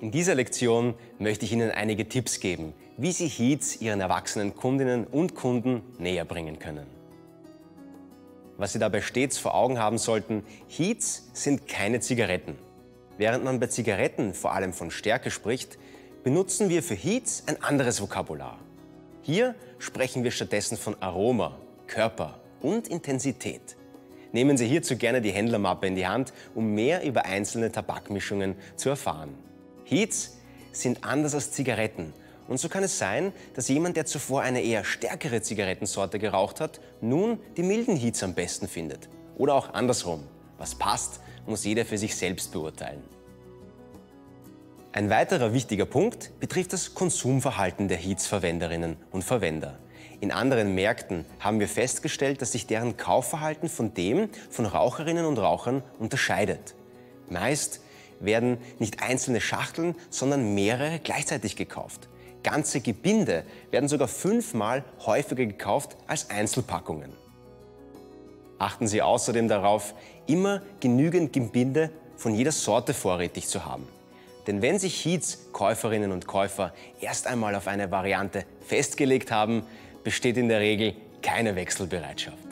In dieser Lektion möchte ich Ihnen einige Tipps geben, wie Sie Heats Ihren erwachsenen Kundinnen und Kunden näher bringen können. Was Sie dabei stets vor Augen haben sollten, Heats sind keine Zigaretten. Während man bei Zigaretten vor allem von Stärke spricht, benutzen wir für Heats ein anderes Vokabular. Hier sprechen wir stattdessen von Aroma, Körper und Intensität. Nehmen Sie hierzu gerne die Händlermappe in die Hand, um mehr über einzelne Tabakmischungen zu erfahren. Heats sind anders als Zigaretten. Und so kann es sein, dass jemand, der zuvor eine eher stärkere Zigarettensorte geraucht hat, nun die milden Heats am besten findet. Oder auch andersrum. Was passt, muss jeder für sich selbst beurteilen. Ein weiterer wichtiger Punkt betrifft das Konsumverhalten der Heats-Verwenderinnen und Verwender. In anderen Märkten haben wir festgestellt, dass sich deren Kaufverhalten von dem von Raucherinnen und Rauchern unterscheidet. Meist werden nicht einzelne Schachteln, sondern mehrere gleichzeitig gekauft. Ganze Gebinde werden sogar fünfmal häufiger gekauft als Einzelpackungen. Achten Sie außerdem darauf, immer genügend Gebinde von jeder Sorte vorrätig zu haben. Denn wenn sich Heats Käuferinnen und Käufer erst einmal auf eine Variante festgelegt haben, besteht in der Regel keine Wechselbereitschaft.